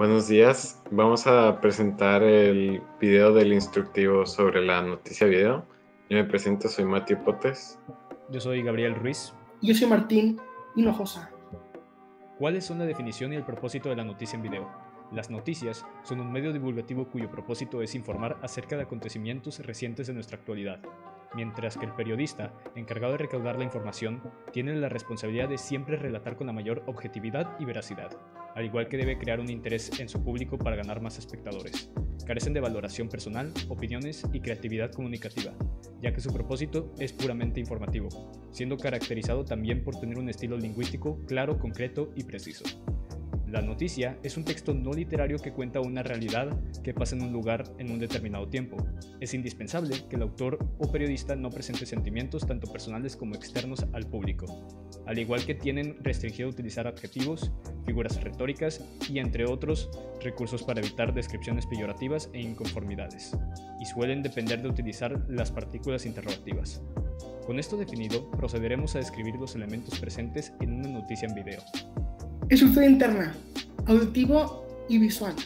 Buenos días. Vamos a presentar el video del instructivo sobre la noticia video. Yo me presento, soy Mati Potes. Yo soy Gabriel Ruiz. Yo soy Martín Hinojosa. ¿Cuáles son la definición y el propósito de la noticia en video? Las noticias son un medio divulgativo cuyo propósito es informar acerca de acontecimientos recientes de nuestra actualidad, mientras que el periodista, encargado de recaudar la información, tiene la responsabilidad de siempre relatar con la mayor objetividad y veracidad, al igual que debe crear un interés en su público para ganar más espectadores. Carecen de valoración personal, opiniones y creatividad comunicativa, ya que su propósito es puramente informativo, siendo caracterizado también por tener un estilo lingüístico claro, concreto y preciso. La noticia es un texto no literario que cuenta una realidad que pasa en un lugar en un determinado tiempo. Es indispensable que el autor o periodista no presente sentimientos tanto personales como externos al público, al igual que tienen restringido utilizar adjetivos, figuras retóricas y entre otros recursos para evitar descripciones peyorativas e inconformidades, y suelen depender de utilizar las partículas interrogativas. Con esto definido, procederemos a describir los elementos presentes en una noticia en video. Estructura interna, auditivo y visual.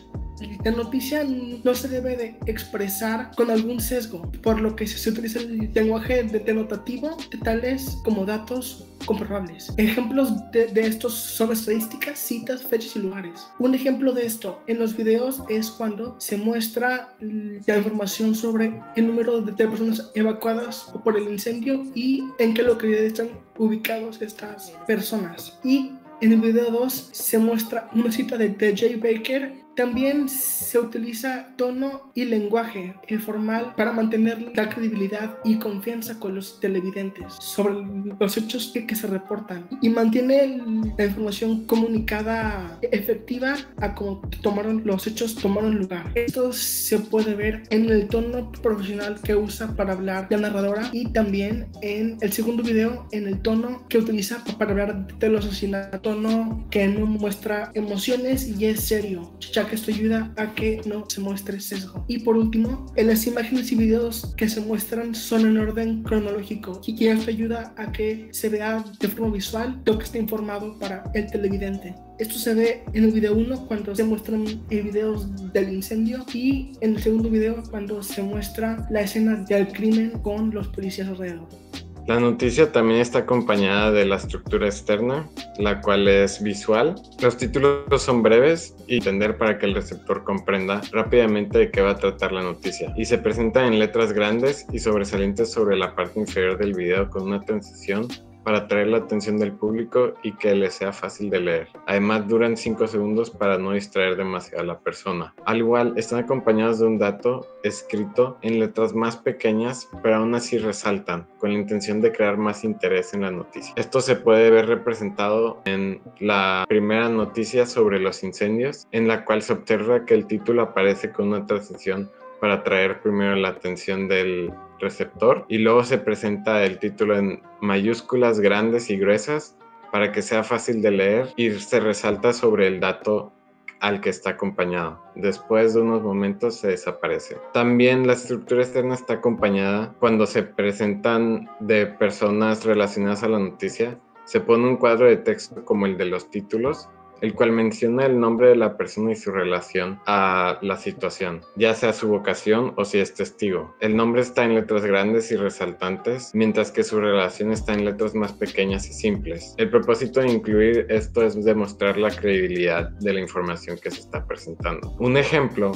La noticia no se debe de expresar con algún sesgo, por lo que se utiliza el lenguaje denotativo de tales como datos comprobables. Ejemplos de, de, estos son estadísticas, citas, fechas y lugares. Un ejemplo de esto en los videos es cuando se muestra la información sobre el número de personas evacuadas por el incendio y en qué localidades están ubicados estas personas. Y en el video 2 se muestra una cita de DJ Baker también se utiliza tono y lenguaje informal para mantener la credibilidad y confianza con los televidentes sobre los hechos que, se reportan y mantiene la información comunicada efectiva a cómo tomaron los hechos tomaron lugar. Esto se puede ver en el tono profesional que usa para hablar la narradora y también en el segundo video en el tono que utiliza para hablar de los asesinatos, tono que no muestra emociones y es serio que esto ayuda a que no se muestre sesgo. Y por último, en las imágenes y videos que se muestran son en orden cronológico y esto ayuda a que se vea de forma visual lo que está informado para el televidente. Esto se ve en el video 1 cuando se muestran videos del incendio y en el segundo video cuando se muestra la escena del crimen con los policías alrededor. La noticia también está acompañada de la estructura externa, la cual es visual. Los títulos son breves y entender para que el receptor comprenda rápidamente de qué va a tratar la noticia. Y se presenta en letras grandes y sobresalientes sobre la parte inferior del video con una transición para atraer la atención del público y que le sea fácil de leer. Además duran 5 segundos para no distraer demasiado a la persona. Al igual están acompañados de un dato escrito en letras más pequeñas pero aún así resaltan con la intención de crear más interés en la noticia. Esto se puede ver representado en la primera noticia sobre los incendios en la cual se observa que el título aparece con una transición para atraer primero la atención del receptor y luego se presenta el título en mayúsculas grandes y gruesas para que sea fácil de leer y se resalta sobre el dato al que está acompañado. Después de unos momentos se desaparece. También la estructura externa está acompañada cuando se presentan de personas relacionadas a la noticia. Se pone un cuadro de texto como el de los títulos el cual menciona el nombre de la persona y su relación a la situación, ya sea su vocación o si es testigo. El nombre está en letras grandes y resaltantes, mientras que su relación está en letras más pequeñas y simples. El propósito de incluir esto es demostrar la credibilidad de la información que se está presentando. Un ejemplo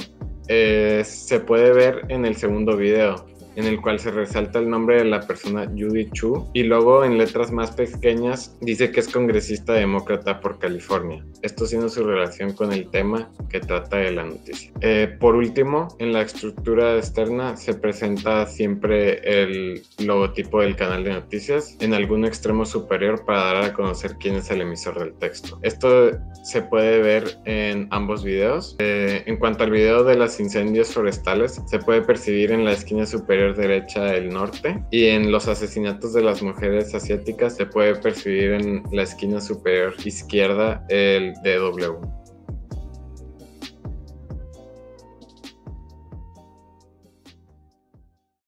eh, se puede ver en el segundo video en el cual se resalta el nombre de la persona Judy Chu y luego en letras más pequeñas dice que es congresista demócrata por California. Esto siendo su relación con el tema que trata de la noticia. Eh, por último, en la estructura externa se presenta siempre el logotipo del canal de noticias en algún extremo superior para dar a conocer quién es el emisor del texto. Esto se puede ver en ambos videos. Eh, en cuanto al video de los incendios forestales, se puede percibir en la esquina derecha del norte y en los asesinatos de las mujeres asiáticas se puede percibir en la esquina superior izquierda el DW.